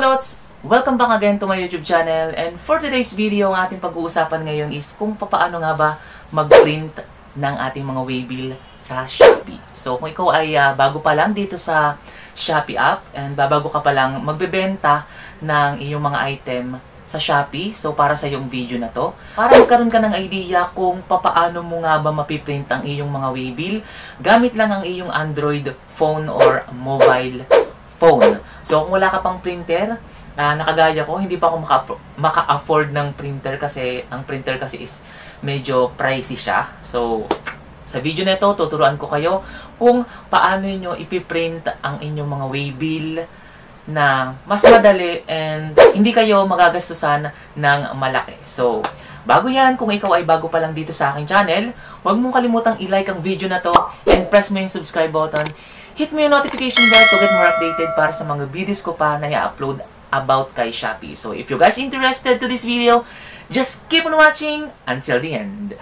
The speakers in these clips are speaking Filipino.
Kapalots! Welcome back again to my YouTube channel and for today's video, ang ating pag-uusapan ngayon is kung paano nga ba mag-print ng ating mga waybill sa Shopee. So kung ikaw ay uh, bago pa lang dito sa Shopee app and babago ka pa lang magbebenta ng iyong mga item sa Shopee. So para sa iyong video na to, para magkaroon ka ng idea kung papaano mo nga ba mapiprint ang iyong mga waybill gamit lang ang iyong Android phone or mobile phone. So, kung wala ka pang printer, uh, nakagaya ko, hindi pa ako maka- maka-afford ng printer kasi ang printer kasi is medyo pricey siya. So, sa video na ito, tuturuan ko kayo kung paano nyo ipiprint ang inyong mga waybill na mas madali and hindi kayo magagastusan ng malaki. So, bago yan, kung ikaw ay bago pa lang dito sa aking channel, huwag mong kalimutang i-like ang video na to and press mo yung subscribe button hit mo yung notification bell to get more updated para sa mga videos ko pa na i-upload about kay Shopee. So if you guys interested to this video, just keep on watching until the end.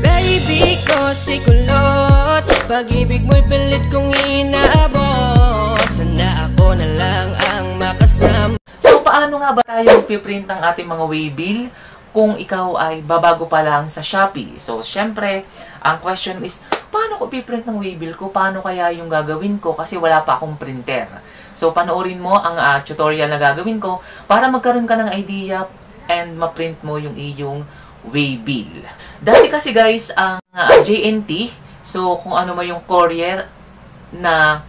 Baby ko si kulot Pag-ibig mo'y pilit kong inaabot Sana ako na lang ang makasama nga ba tayo magpiprint ng ating mga waybill kung ikaw ay babago pa lang sa Shopee? So, syempre, ang question is, paano ko piprint ng waybill ko? Paano kaya yung gagawin ko? Kasi wala pa akong printer. So, panoorin mo ang uh, tutorial na gagawin ko para magkaroon ka ng idea and ma-print mo yung iyong waybill. Dati kasi guys, ang uh, ah, JNT, so kung ano mo yung courier na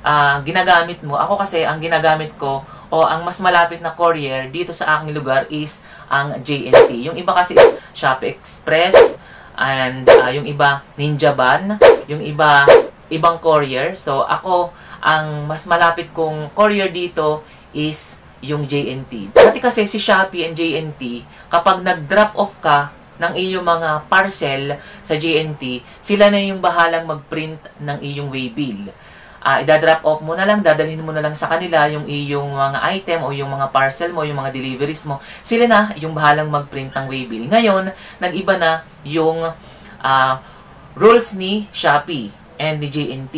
uh, ginagamit mo, ako kasi ang ginagamit ko o ang mas malapit na courier dito sa aking lugar is ang JNT. Yung iba kasi is Shopee Express and uh, yung iba Ninja Van, yung iba ibang courier. So ako ang mas malapit kong courier dito is yung JNT. Dati kasi si Shopee and JNT, kapag nag-drop off ka ng iyong mga parcel sa JNT, sila na yung bahalang mag-print ng iyong waybill uh, idadrop off mo na lang, dadalhin mo na lang sa kanila yung iyong mga item o yung mga parcel mo, yung mga deliveries mo. Sila na yung bahalang mag-print ng waybill. Ngayon, nag-iba na yung uh, rules ni Shopee and ni JNT.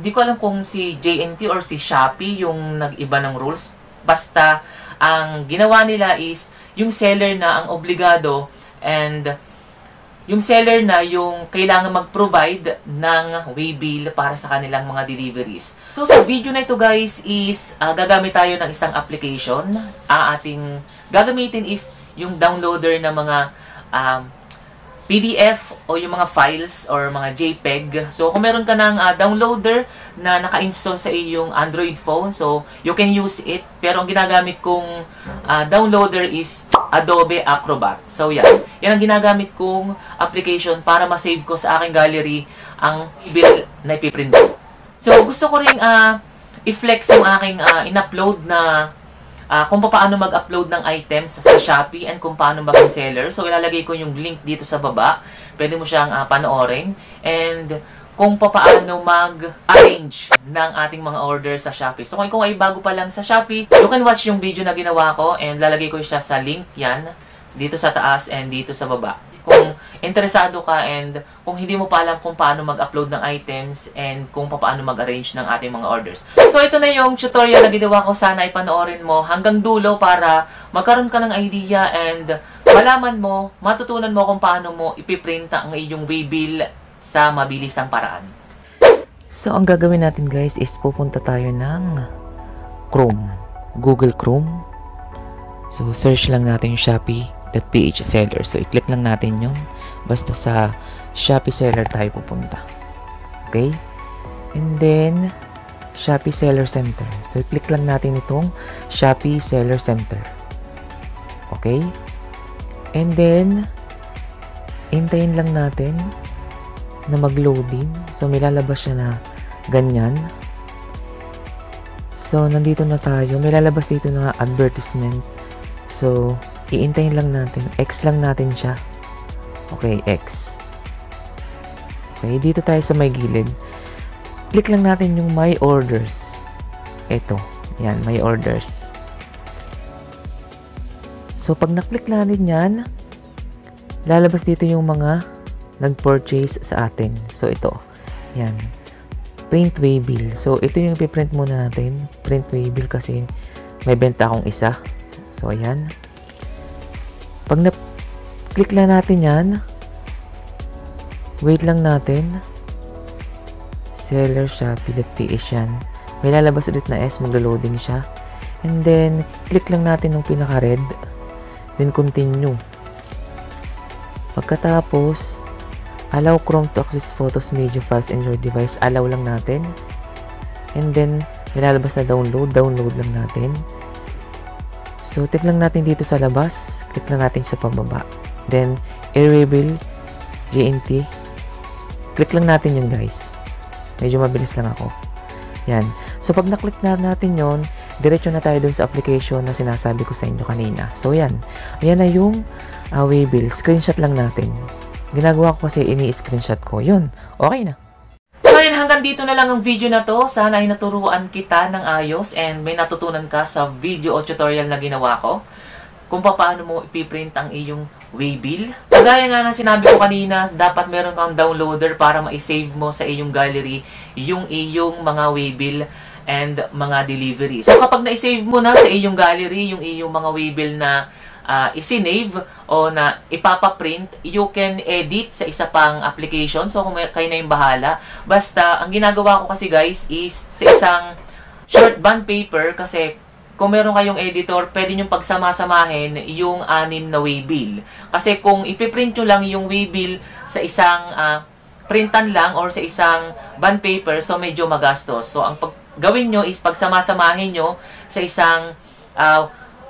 Hindi ko alam kung si JNT or si Shopee yung nag-iba ng rules. Basta, ang ginawa nila is yung seller na ang obligado and yung seller na yung kailangan mag-provide ng waybill para sa kanilang mga deliveries. So sa video na ito guys is uh, gagamit tayo ng isang application. Ang ating gagamitin is yung downloader ng mga um, PDF o yung mga files or mga JPEG. So, kung meron ka ng uh, downloader na naka-install sa iyong Android phone, so you can use it. Pero ang ginagamit kong uh, downloader is Adobe Acrobat. So, yan. Yan ang ginagamit kong application para ma-save ko sa aking gallery ang bill na ipiprint ko. So, gusto ko rin uh, i-flex yung aking uh, in-upload na uh, kung paano mag-upload ng items sa Shopee and kung paano maging seller. So, ilalagay ko yung link dito sa baba. Pwede mo siyang uh, panoorin. And kung paano mag-arrange ng ating mga orders sa Shopee. So, kung ikaw ay bago pa lang sa Shopee, you can watch yung video na ginawa ko and lalagay ko siya sa link yan dito sa taas and dito sa baba kung interesado ka and kung hindi mo pa alam kung paano mag-upload ng items and kung paano mag-arrange ng ating mga orders. So, ito na yung tutorial na ginawa ko. Sana ipanoorin mo hanggang dulo para magkaroon ka ng idea and malaman mo, matutunan mo kung paano mo ipiprint ang iyong waybill sa mabilisang paraan. So, ang gagawin natin guys is pupunta tayo ng Chrome. Google Chrome. So, search lang natin Shopee .ph seller. So, i-click lang natin yun. Basta sa Shopee seller tayo pupunta. Okay? And then, Shopee Seller Center. So, i-click lang natin itong Shopee Seller Center. Okay? And then, hintayin lang natin na mag-loading. So, may lalabas siya na ganyan. So, nandito na tayo. May lalabas dito na advertisement. So, iintayin lang natin. X lang natin siya. Okay, X. Okay, dito tayo sa may gilid. Click lang natin yung My Orders. Ito. Yan, My Orders. So, pag na-click natin yan, lalabas dito yung mga nag-purchase sa atin. So, ito. Yan. Print waybill. So, ito yung ipiprint muna natin. Print waybill kasi may benta akong isa. So, ayan. Pag na-click lang natin yan, wait lang natin. Seller Shopee.ph yan. May lalabas ulit na S, maglo-loading siya. And then, click lang natin yung pinaka-red. Then, continue. Pagkatapos, allow Chrome to access photos, media files in your device. Allow lang natin. And then, may lalabas na download. Download lang natin. So, click lang natin dito sa labas. Click lang natin sa pababa. Then, Airwaybill, GNT. Click lang natin yun, guys. Medyo mabilis lang ako. Yan. So, pag na-click na natin yon diretso na tayo dun sa application na sinasabi ko sa inyo kanina. So, yan. Ayan na yung uh, waybill. Screenshot lang natin. Ginagawa ko kasi ini-screenshot ko. Yun. Okay na. So ayun, hanggang dito na lang ang video na to. Sana ay naturuan kita ng ayos and may natutunan ka sa video o tutorial na ginawa ko kung paano mo ipiprint ang iyong waybill. Kagaya nga ng sinabi ko kanina, dapat meron kang downloader para ma-save mo sa iyong gallery yung iyong mga waybill and mga delivery. So kapag na-save mo na sa iyong gallery yung iyong mga waybill na uh, isinave o na ipapaprint, you can edit sa isa pang application. So kung may, kayo na yung bahala. Basta, ang ginagawa ko kasi guys is sa isang short bond paper kasi kung meron kayong editor, pwede nyo pagsama-samahin yung anim na waybill. Kasi kung ipiprint nyo lang yung waybill sa isang uh, printan lang or sa isang bond paper, so medyo magastos. So ang gawin nyo is pagsama-samahin nyo sa isang uh,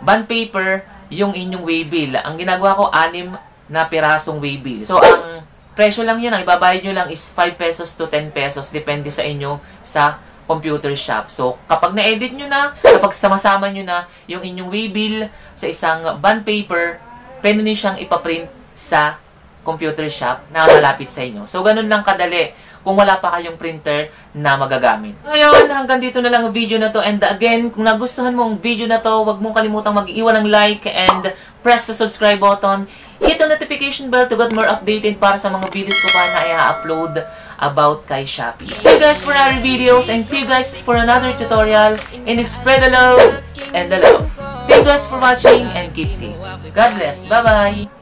bond paper yung inyong waybill. Ang ginagawa ko, anim na pirasong waybill. So ang presyo lang yun, ang ibabayad nyo lang is 5 pesos to 10 pesos, depende sa inyo sa computer shop. So, kapag na-edit nyo na, kapag sama-sama nyo na yung inyong waybill sa isang bond paper, pwede nyo siyang ipaprint sa computer shop na malapit sa inyo. So, ganun lang kadali kung wala pa kayong printer na magagamit. Ngayon, hanggang dito na lang ang video na to. And again, kung nagustuhan mo ang video na to, huwag mong kalimutang mag-iwan ng like and press the subscribe button. Hit the notification bell to get more updated para sa mga videos ko pa na i-upload about kay Shopee. See you guys for other videos and see you guys for another tutorial and spread the love and the love. Thank you guys for watching and keep safe. God bless. Bye-bye.